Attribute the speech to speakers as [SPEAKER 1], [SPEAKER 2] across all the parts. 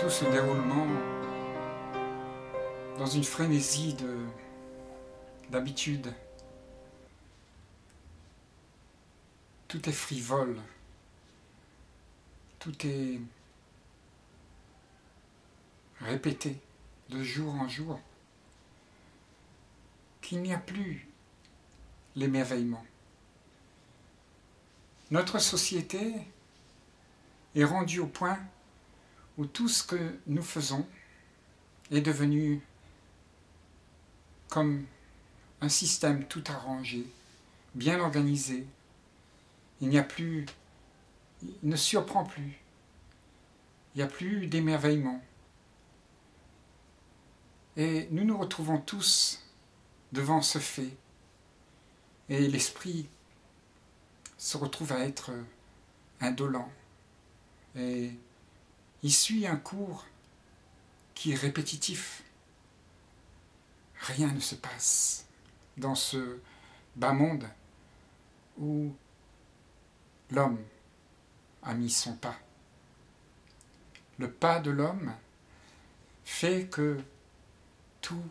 [SPEAKER 1] tout ce déroulement dans une frénésie d'habitude. Tout est frivole, tout est répété de jour en jour, qu'il n'y a plus l'émerveillement. Notre société est rendue au point où tout ce que nous faisons est devenu comme un système tout arrangé, bien organisé. Il n'y a plus, il ne surprend plus, il n'y a plus d'émerveillement. Et nous nous retrouvons tous devant ce fait. Et l'esprit se retrouve à être indolent. Et il suit un cours qui est répétitif. Rien ne se passe dans ce bas monde où l'homme a mis son pas. Le pas de l'homme fait que tout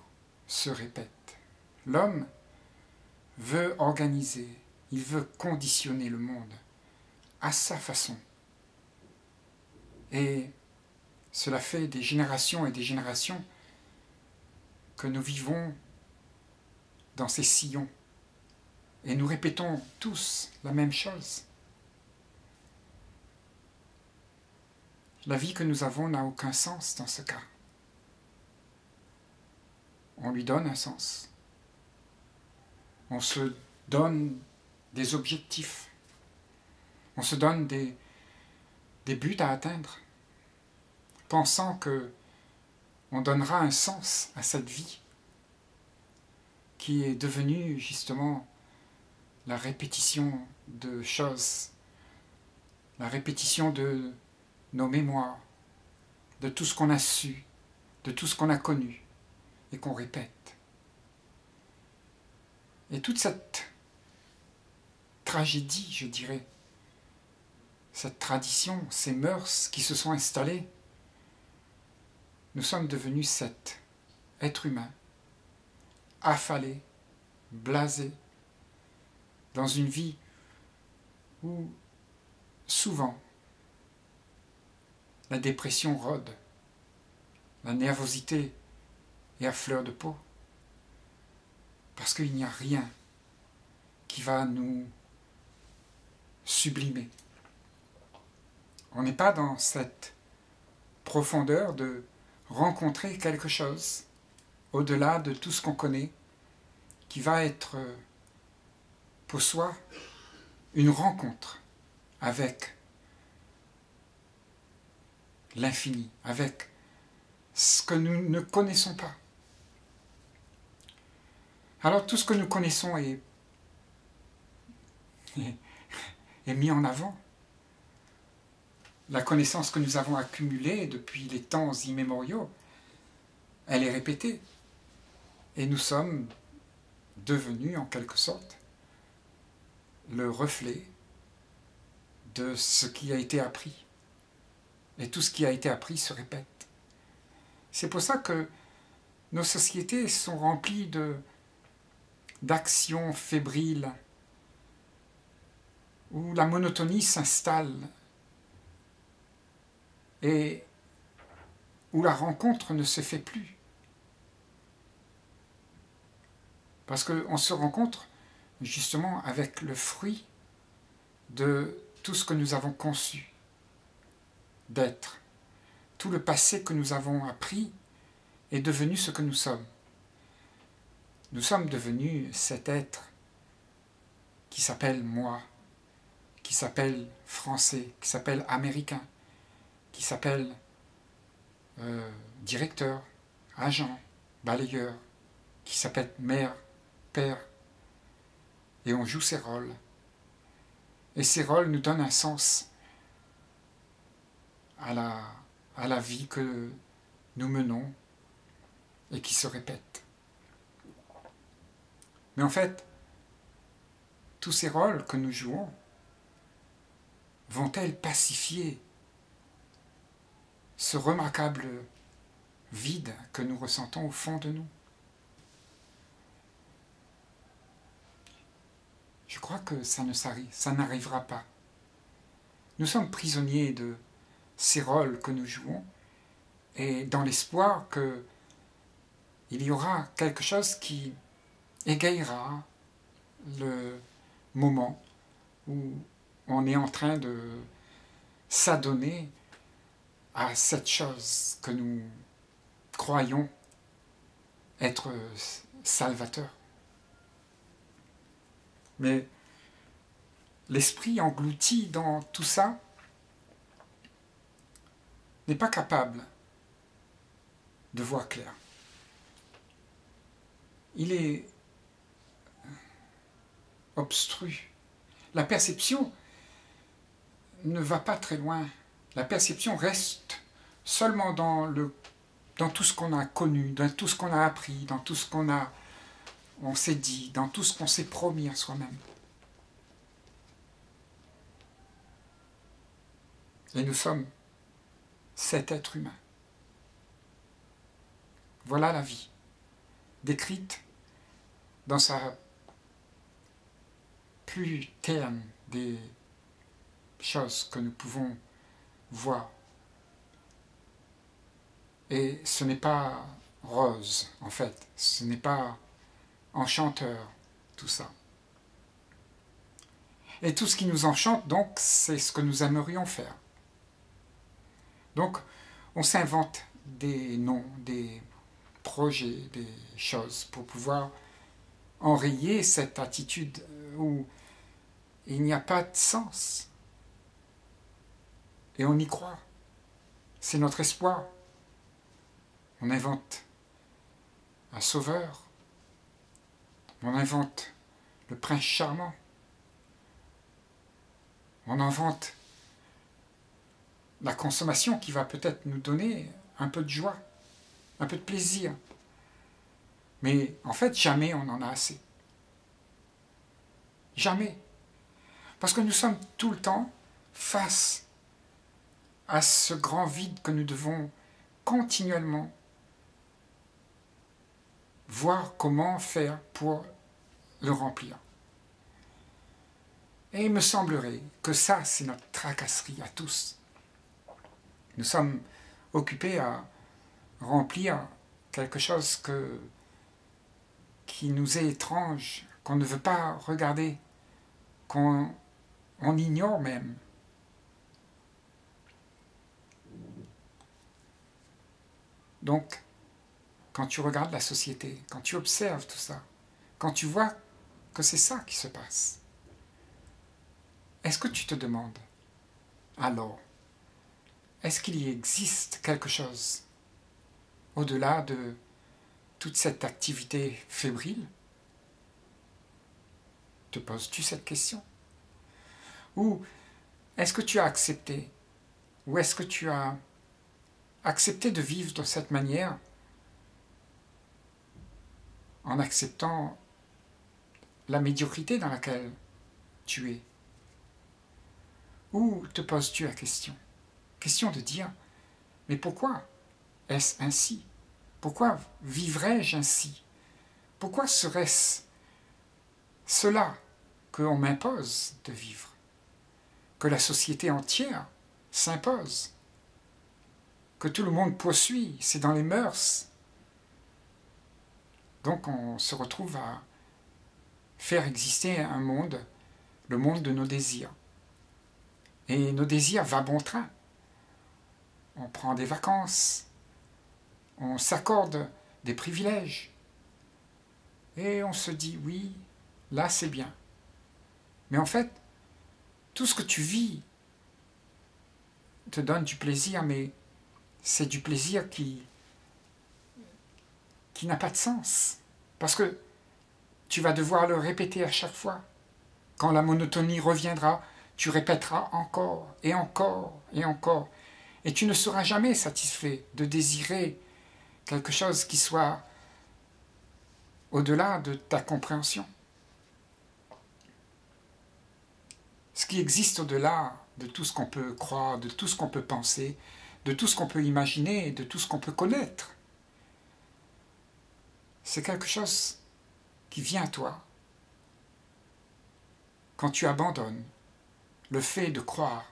[SPEAKER 1] se répète. L'homme veut organiser, il veut conditionner le monde à sa façon. Et cela fait des générations et des générations que nous vivons dans ces sillons. Et nous répétons tous la même chose. La vie que nous avons n'a aucun sens dans ce cas. On lui donne un sens. On se donne des objectifs. On se donne des, buts à atteindre, pensant que on donnera un sens à cette vie qui est devenue justement la répétition de choses, la répétition de nos mémoires, de tout ce qu'on a su, de tout ce qu'on a connu et qu'on répète. Et toute cette tragédie, je dirais, cette tradition, ces mœurs qui se sont installées, nous sommes devenus sept êtres humains, affalés, blasés, dans une vie où souvent la dépression rôde, la nervosité est à fleur de peau, parce qu'il n'y a rien qui va nous sublimer. On n'est pas dans cette profondeur de rencontrer quelque chose au-delà de tout ce qu'on connaît, qui va être pour soi une rencontre avec l'infini, avec ce que nous ne connaissons pas. Alors tout ce que nous connaissons est, est, mis en avant. La connaissance que nous avons accumulée depuis les temps immémoriaux, elle est répétée. Et nous sommes devenus en quelque sorte le reflet de ce qui a été appris. Et tout ce qui a été appris se répète. C'est pour ça que nos sociétés sont remplies d'actions fébriles où la monotonie s'installe et où la rencontre ne se fait plus. Parce qu'on se rencontre justement avec le fruit de tout ce que nous avons conçu d'être. Tout le passé que nous avons appris est devenu ce que nous sommes. Nous sommes devenus cet être qui s'appelle moi, qui s'appelle français, qui s'appelle américain, qui s'appelle euh, directeur, agent, balayeur, qui s'appelle mère, père, et on joue ces rôles. Et ces rôles nous donnent un sens à la, à la vie que nous menons et qui se répète. Mais en fait, tous ces rôles que nous jouons vont-elles pacifier ce remarquable vide que nous ressentons au fond de nous. Je crois que ça ne ça n'arrivera pas. Nous sommes prisonniers de ces rôles que nous jouons et dans l'espoir que il y aura quelque chose qui égayera le moment où on est en train de s'adonner à cette chose que nous croyons être salvateur. Mais l'esprit englouti dans tout ça n'est pas capable de voir clair. Il est obstru. La perception ne va pas très loin. La perception reste seulement dans, tout ce qu'on a connu, dans tout ce qu'on a appris, dans tout ce qu'on a, on s'est dit, dans tout ce qu'on s'est promis à soi-même. Et nous sommes cet être humain. Voilà la vie, décrite dans sa plus terne des choses que nous pouvons voir. Et ce n'est pas rose, en fait, ce n'est pas enchanteur, tout ça. Et tout ce qui nous enchante, donc, c'est ce que nous aimerions faire. Donc, on s'invente des noms, des projets, des choses pour pouvoir enrayer cette attitude où il n'y a pas de sens. Et on y croit. C'est notre espoir. On invente un sauveur. On invente le prince charmant. On invente la consommation qui va peut-être nous donner un peu de joie, un peu de plaisir. Mais en fait, jamais on en a assez. Jamais. Parce que nous sommes tout le temps face à ce grand vide que nous devons continuellement voir comment faire pour le remplir. Et il me semblerait que ça, c'est notre tracasserie à tous. Nous sommes occupés à remplir quelque chose qui nous est étrange, qu'on ne veut pas regarder, qu'on on ignore même. Donc, quand tu regardes la société, quand tu observes tout ça, quand tu vois que c'est ça qui se passe, est-ce que tu te demandes, alors, est-ce qu'il y existe quelque chose au-delà de toute cette activité fébrile? Te poses-tu cette question? Ou est-ce que tu as accepté Ou est-ce que tu as accepté de vivre de cette manière en acceptant la médiocrité dans laquelle tu es. Ou te poses-tu la question? Question de dire, mais pourquoi est-ce ainsi? Pourquoi vivrais-je ainsi? Pourquoi serait-ce cela qu'on m'impose de vivre? Que la société entière s'impose, que tout le monde poursuit, c'est dans les mœurs. Donc on se retrouve à faire exister un monde, le monde de nos désirs. Et nos désirs va bon train. On prend des vacances, on s'accorde des privilèges. Et on se dit, oui, là c'est bien. Mais en fait, tout ce que tu vis te donne du plaisir, mais c'est du plaisir qui, qui n'a pas de sens. Parce que tu vas devoir le répéter à chaque fois. Quand la monotonie reviendra, tu répéteras encore et encore et encore. Et tu ne seras jamais satisfait de désirer quelque chose qui soit au-delà de ta compréhension. ce qui existe au-delà de tout ce qu'on peut croire, de tout ce qu'on peut penser, de tout ce qu'on peut imaginer, de tout ce qu'on peut connaître. C'est quelque chose qui vient à toi quand tu abandonnes le fait de croire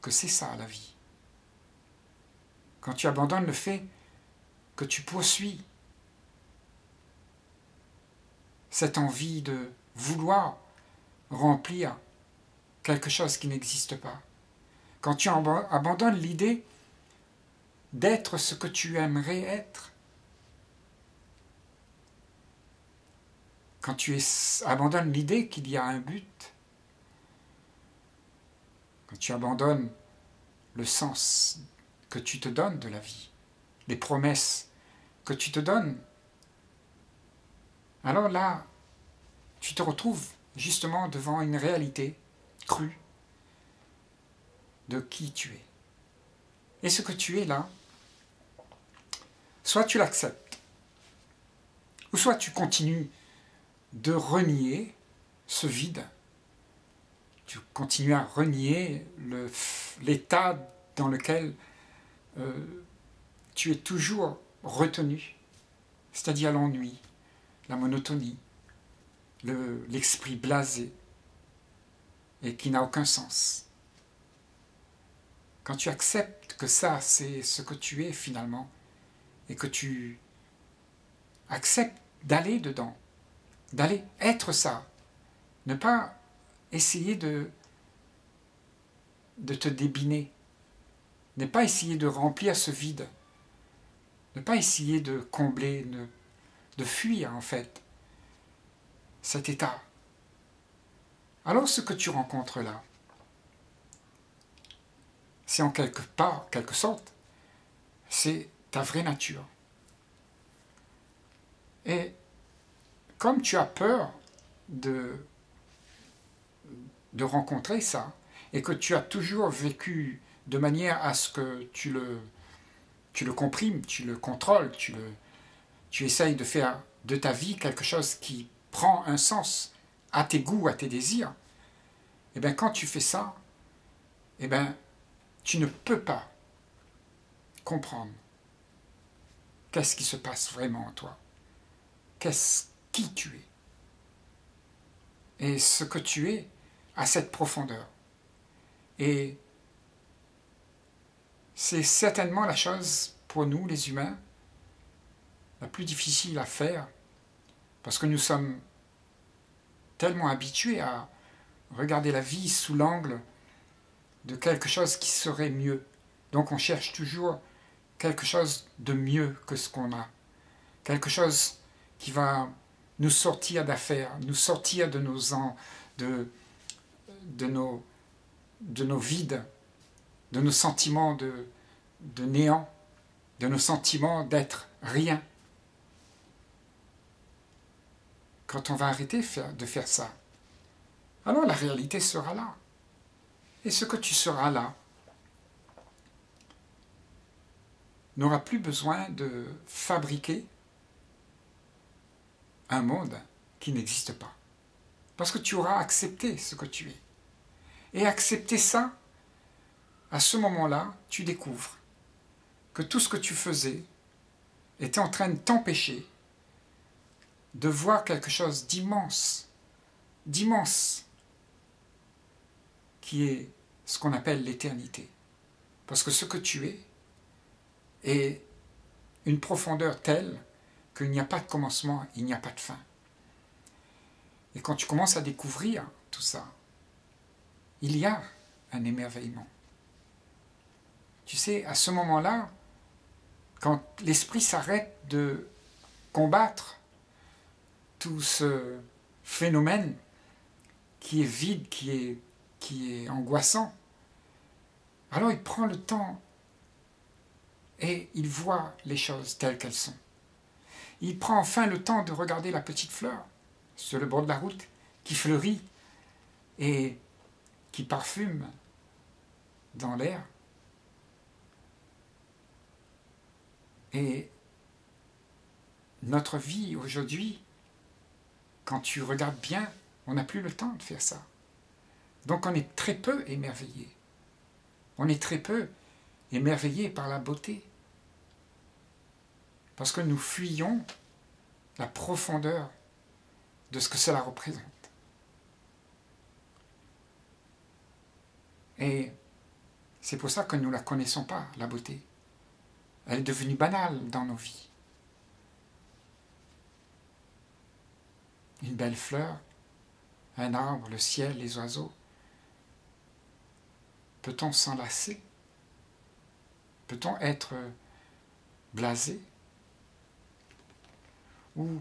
[SPEAKER 1] que c'est ça la vie. Quand tu abandonnes le fait que tu poursuis cette envie de vouloir remplir quelque chose qui n'existe pas. Quand tu abandonnes l'idée d'être ce que tu aimerais être. Quand tu abandonnes l'idée qu'il y a un but. Quand tu abandonnes le sens que tu te donnes de la vie, les promesses que tu te donnes, alors là, tu te retrouves justement devant une réalité crue de qui tu es. Et ce que tu es là, soit tu l'acceptes, ou soit tu continues de renier ce vide, tu continues à renier l'état dans lequel euh, tu es toujours retenu, c'est-à-dire l'ennui, la monotonie, l'esprit blasé et qui n'a aucun sens. Quand tu acceptes que ça, c'est ce que tu es finalement, et que tu acceptes d'aller dedans, d'aller être ça, ne pas essayer de, de te débiner, ne pas essayer de remplir ce vide, ne pas essayer de combler, de fuir en fait cet état. Alors ce que tu rencontres là, c'est en quelque part, quelque sorte, c'est ta vraie nature. Et comme tu as peur de, rencontrer ça, et que tu as toujours vécu de manière à ce que tu le, tu le comprimes, tu le contrôles, tu, le, tu essayes de faire de ta vie quelque chose qui prend un sens à tes goûts, à tes désirs, et eh bien quand tu fais ça, et eh bien tu ne peux pas comprendre qu'est-ce qui se passe vraiment en toi, qu'est-ce qui tu es, et ce que tu es à cette profondeur. Et c'est certainement la chose pour nous, les humains, la plus difficile à faire, parce que nous sommes tellement habitués à regarder la vie sous l'angle de quelque chose qui serait mieux. Donc on cherche toujours quelque chose de mieux que ce qu'on a. Quelque chose qui va nous sortir d'affaires, nous sortir de nos, de, de nos, de nos vides, de nos sentiments de néant, de nos sentiments d'être rien. quand on va arrêter de faire ça, alors la réalité sera là. Et ce que tu seras là n'aura plus besoin de fabriquer un monde qui n'existe pas. Parce que tu auras accepté ce que tu es. Et accepter ça, à ce moment-là, tu découvres que tout ce que tu faisais était en train de t'empêcher de voir quelque chose d'immense, d'immense, qui est ce qu'on appelle l'éternité. Parce que ce que tu es est une profondeur telle qu'il n'y a pas de commencement, il n'y a pas de fin. Et quand tu commences à découvrir tout ça, il y a un émerveillement. Tu sais, à ce moment-là, quand l'esprit s'arrête de combattre tout ce phénomène qui est vide, qui est, qui est angoissant. Alors il prend le temps et il voit les choses telles qu'elles sont. Il prend enfin le temps de regarder la petite fleur sur le bord de la route qui fleurit et qui parfume dans l'air. Et notre vie aujourd'hui quand tu regardes bien, on n'a plus le temps de faire ça. Donc on est très peu émerveillé. On est très peu émerveillés par la beauté. Parce que nous fuyons la profondeur de ce que cela représente. Et c'est pour ça que nous ne la connaissons pas, la beauté. Elle est devenue banale dans nos vies. Une belle fleur, un arbre, le ciel, les oiseaux. Peut-on s'en lasser Peut-on être blasé? Ou,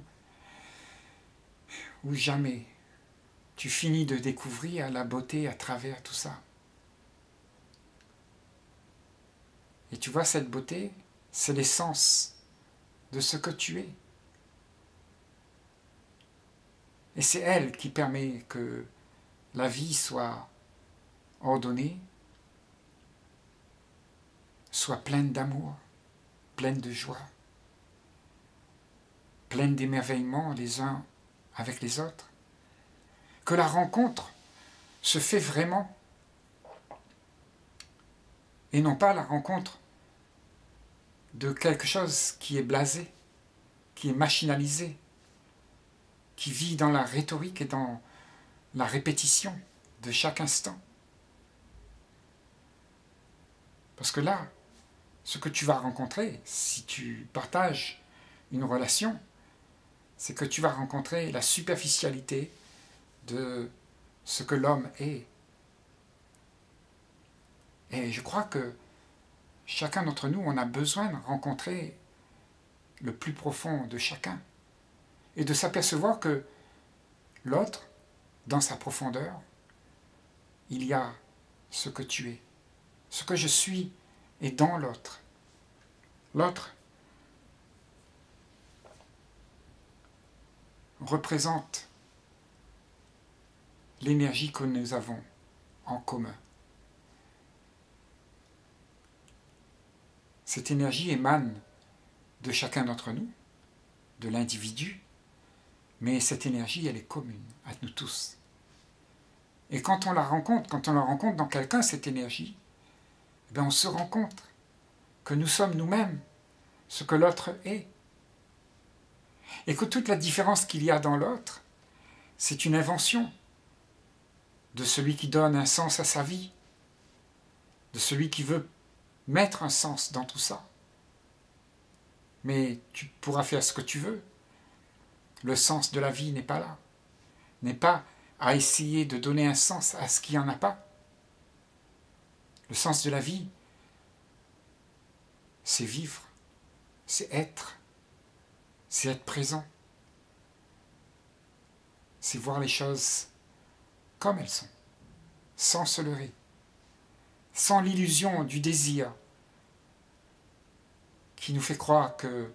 [SPEAKER 1] ou jamais tu finis de découvrir la beauté à travers tout ça? Et tu vois, cette beauté, c'est l'essence de ce que tu es. Et c'est elle qui permet que la vie soit ordonnée, soit pleine d'amour, pleine de joie, pleine d'émerveillement les uns avec les autres. Que la rencontre se fait vraiment et non pas la rencontre de quelque chose qui est blasé, qui est machinalisé, qui vit dans la rhétorique et dans la répétition de chaque instant. Parce que là, ce que tu vas rencontrer, si tu partages une relation, c'est que tu vas rencontrer la superficialité de ce que l'homme est. Et je crois que chacun d'entre nous, on a besoin de rencontrer le plus profond de chacun et de s'apercevoir que l'autre, dans sa profondeur, il y a ce que tu es. Ce que je suis est dans l'autre. L'autre représente l'énergie que nous avons en commun. Cette énergie émane de chacun d'entre nous, de l'individu, mais cette énergie, elle est commune à nous tous. Et quand on la rencontre, quand on la rencontre dans quelqu'un, cette énergie, eh bien on se rend compte que nous sommes nous-mêmes ce que l'autre est. Et que toute la différence qu'il y a dans l'autre, c'est une invention de celui qui donne un sens à sa vie, de celui qui veut mettre un sens dans tout ça. Mais tu pourras faire ce que tu veux. Le sens de la vie n'est pas là. N'est pas à essayer de donner un sens à ce qui n'y en a pas. Le sens de la vie, c'est vivre, c'est être, c'est être présent, c'est voir les choses comme elles sont, sans se leurrer sans l'illusion du désir qui nous fait croire que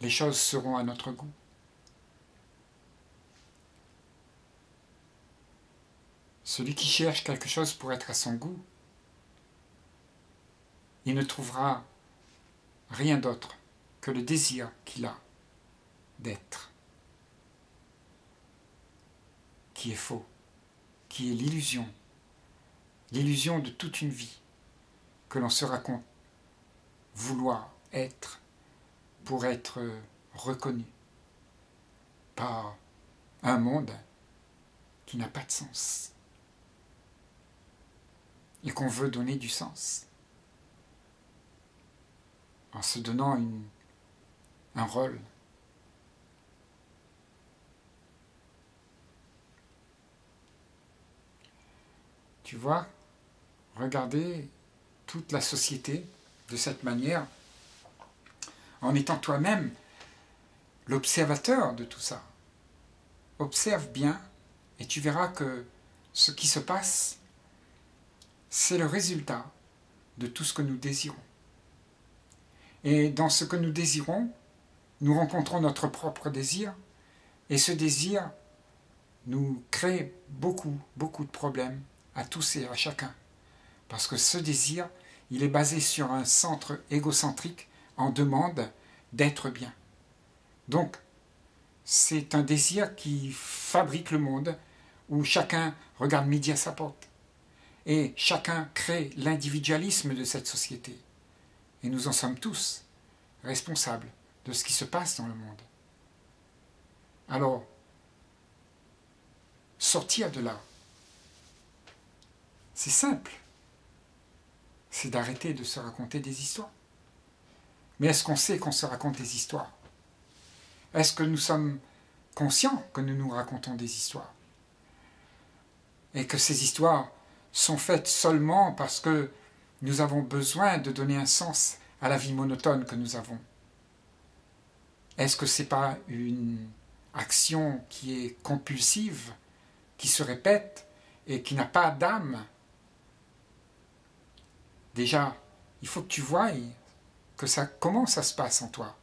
[SPEAKER 1] les choses seront à notre goût. Celui qui cherche quelque chose pour être à son goût, il ne trouvera rien d'autre que le désir qu'il a d'être, qui est faux, qui est l'illusion l'illusion de toute une vie que l'on se raconte vouloir être pour être reconnu par un monde qui n'a pas de sens et qu'on veut donner du sens en se donnant un rôle. Tu vois regarder toute la société de cette manière, en étant toi-même l'observateur de tout ça. Observe bien et tu verras que ce qui se passe, c'est le résultat de tout ce que nous désirons. Et dans ce que nous désirons, nous rencontrons notre propre désir, et ce désir nous crée beaucoup, beaucoup de problèmes à tous et à chacun. Parce que ce désir, il est basé sur un centre égocentrique en demande d'être bien. Donc, c'est un désir qui fabrique le monde où chacun regarde midi à sa porte. Et chacun crée l'individualisme de cette société. Et nous en sommes tous responsables de ce qui se passe dans le monde. Alors, sortir de là, c'est simple. C'est d'arrêter de se raconter des histoires. Mais est-ce qu'on sait qu'on se raconte des histoires? Est-ce que nous sommes conscients que nous nous racontons des histoires? Et que ces histoires sont faites seulement parce que nous avons besoin de donner un sens à la vie monotone que nous avons Est-ce que ce n'est pas une action qui est compulsive, qui se répète et qui n'a pas d'âme? Déjà, il faut que tu voies que ça, comment ça se passe en toi,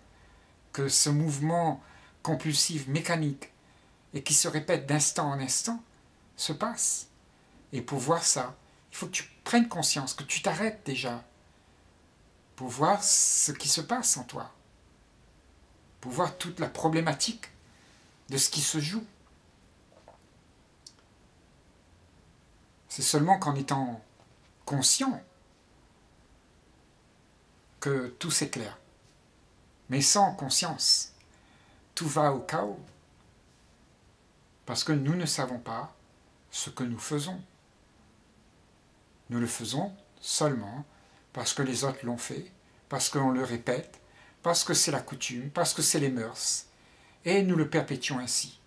[SPEAKER 1] que ce mouvement compulsif, mécanique, et qui se répète d'instant en instant, se passe. Et pour voir ça, il faut que tu prennes conscience, que tu t'arrêtes déjà, pour voir ce qui se passe en toi, pour voir toute la problématique de ce qui se joue. C'est seulement qu'en étant conscient que tout s'éclaire. Mais sans conscience, tout va au chaos. Parce que nous ne savons pas ce que nous faisons. Nous le faisons seulement parce que les autres l'ont fait, parce qu'on le répète, parce que c'est la coutume, parce que c'est les mœurs, et nous le perpétuons ainsi.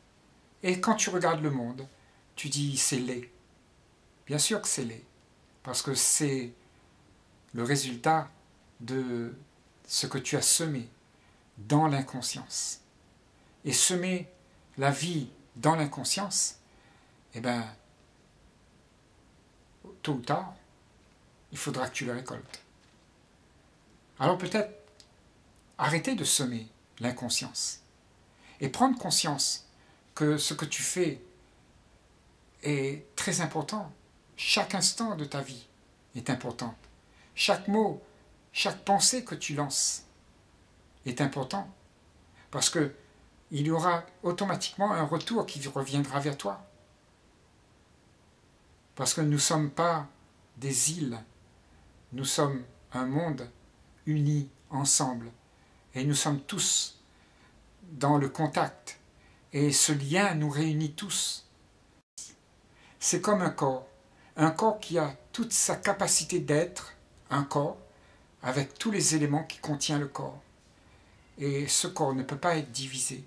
[SPEAKER 1] Et quand tu regardes le monde, tu dis c'est laid. Bien sûr que c'est laid, parce que c'est le résultat de ce que tu as semé dans l'inconscience. Et semer la vie dans l'inconscience, eh bien, tôt ou tard, il faudra que tu le récoltes. Alors peut-être arrêter de semer l'inconscience et prendre conscience que ce que tu fais est très important. Chaque instant de ta vie est important. Chaque mot chaque pensée que tu lances est important parce que il y aura automatiquement un retour qui reviendra vers toi. Parce que nous ne sommes pas des îles, nous sommes un monde uni ensemble et nous sommes tous dans le contact et ce lien nous réunit tous. C'est comme un corps, un corps qui a toute sa capacité d'être, un corps, avec tous les éléments qui contient le corps. Et ce corps ne peut pas être divisé.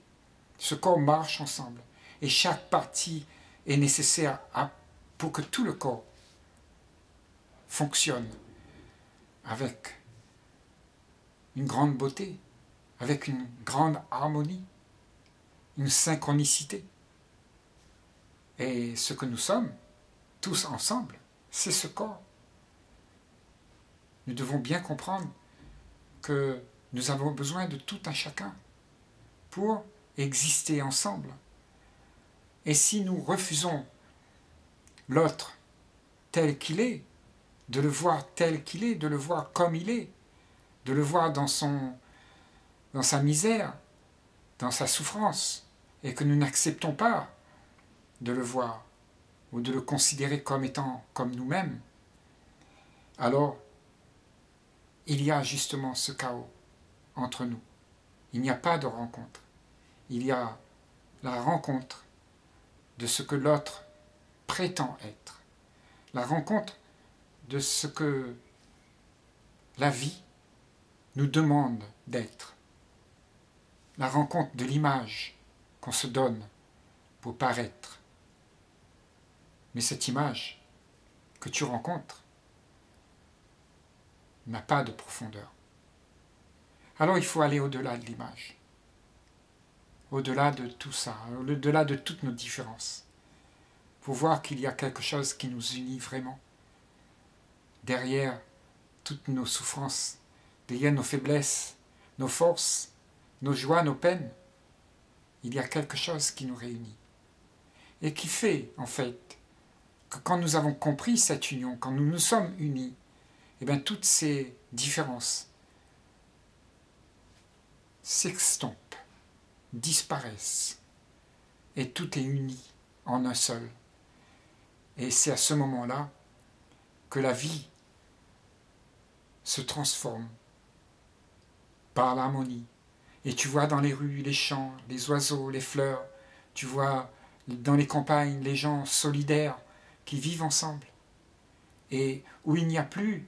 [SPEAKER 1] Ce corps marche ensemble. Et chaque partie est nécessaire pour que tout le corps fonctionne avec une grande beauté, avec une grande harmonie, une synchronicité. Et ce que nous sommes, tous ensemble, c'est ce corps nous devons bien comprendre que nous avons besoin de tout un chacun pour exister ensemble. Et si nous refusons l'autre tel qu'il est, de le voir tel qu'il est, de le voir comme il est, de le voir dans, sa misère, dans sa souffrance, et que nous n'acceptons pas de le voir ou de le considérer comme étant comme nous-mêmes, alors il y a justement ce chaos entre nous. Il n'y a pas de rencontre. Il y a la rencontre de ce que l'autre prétend être. La rencontre de ce que la vie nous demande d'être. La rencontre de l'image qu'on se donne pour paraître. Mais cette image que tu rencontres, n'a pas de profondeur. Alors il faut aller au-delà de l'image, au-delà de tout ça, au-delà de toutes nos différences, pour voir qu'il y a quelque chose qui nous unit vraiment. Derrière toutes nos souffrances, derrière nos faiblesses, nos forces, nos joies, nos peines, il y a quelque chose qui nous réunit. Et qui fait, en fait, que quand nous avons compris cette union, quand nous nous sommes unis, eh bien, toutes ces différences s'extompent, disparaissent, et tout est uni en un seul. Et c'est à ce moment-là que la vie se transforme par l'harmonie. Et tu vois dans les rues les champs, les oiseaux, les fleurs, tu vois dans les campagnes les gens solidaires qui vivent ensemble. Et où il n'y a plus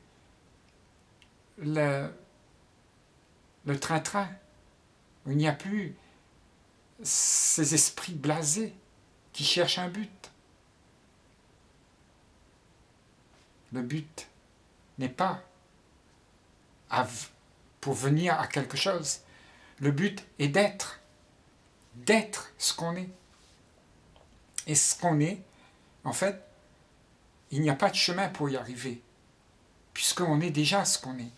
[SPEAKER 1] le train-train, où il n'y a plus ces esprits blasés qui cherchent un but. Le but n'est pas pour venir à quelque chose. Le but est d'être, d'être ce qu'on est. Et ce qu'on est, en fait, il n'y a pas de chemin pour y arriver, puisqu'on est déjà ce qu'on est.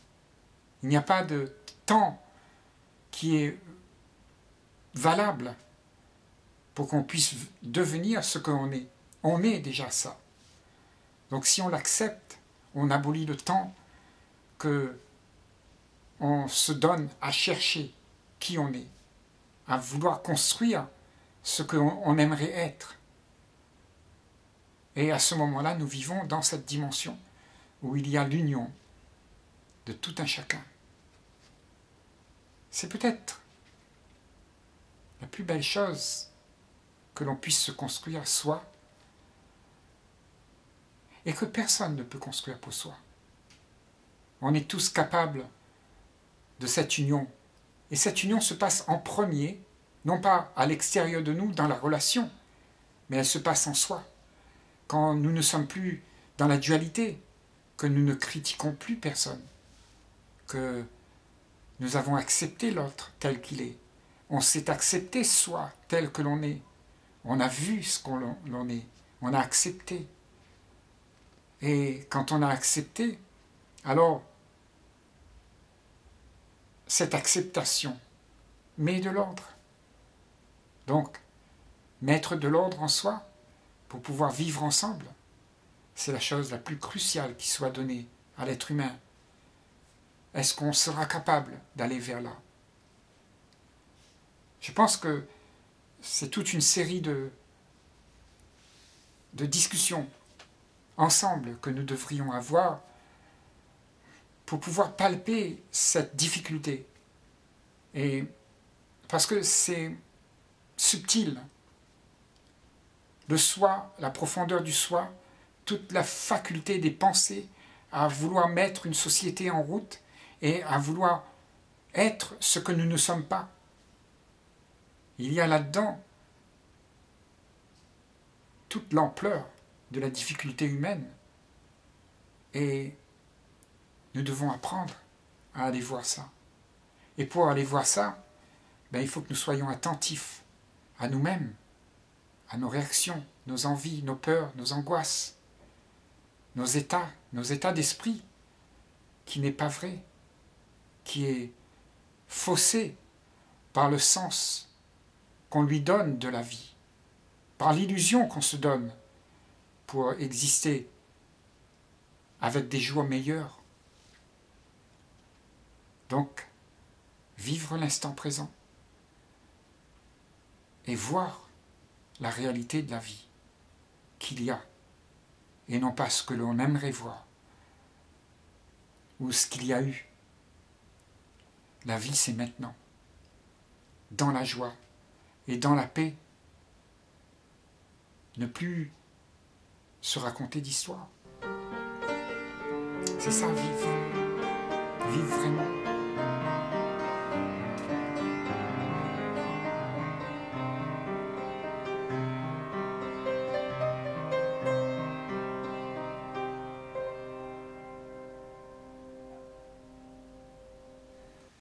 [SPEAKER 1] Il n'y a pas de temps qui est valable pour qu'on puisse devenir ce qu'on est. On est déjà ça. Donc si on l'accepte, on abolit le temps que on se donne à chercher qui on est, à vouloir construire ce qu'on aimerait être. Et à ce moment-là, nous vivons dans cette dimension où il y a l'union de tout un chacun. C'est peut-être la plus belle chose que l'on puisse se construire soi et que personne ne peut construire pour soi. On est tous capables de cette union. Et cette union se passe en premier, non pas à l'extérieur de nous, dans la relation, mais elle se passe en soi. Quand nous ne sommes plus dans la dualité, que nous ne critiquons plus personne, que nous avons accepté l'autre tel qu'il est. On s'est accepté soi tel que l'on est. On a vu ce qu'on est. On a accepté. Et quand on a accepté, alors cette acceptation met de l'ordre. Donc, mettre de l'ordre en soi pour pouvoir vivre ensemble, c'est la chose la plus cruciale qui soit donnée à l'être humain. Est-ce qu'on sera capable d'aller vers là? Je pense que c'est toute une série de, de discussions ensemble que nous devrions avoir pour pouvoir palper cette difficulté. Et parce que c'est subtil. Le soi, la profondeur du soi, toute la faculté des pensées à vouloir mettre une société en route et à vouloir être ce que nous ne sommes pas. Il y a là-dedans toute l'ampleur de la difficulté humaine. Et nous devons apprendre à aller voir ça. Et pour aller voir ça, ben, il faut que nous soyons attentifs à nous-mêmes, à nos réactions, nos envies, nos peurs, nos angoisses, nos états, nos états d'esprit, qui n'est pas vrai, qui est faussé par le sens qu'on lui donne de la vie par l'illusion qu'on se donne exister avec des joies meilleures. Donc, vivre l'instant présent et voir la réalité de la vie qu'il y a, et non pas ce que l'on aimerait voir ou ce qu'il y a eu. La vie, c'est maintenant, dans la joie et dans la paix ne plus se raconter d'histoire. C'est ça, vivre. Vivre vraiment.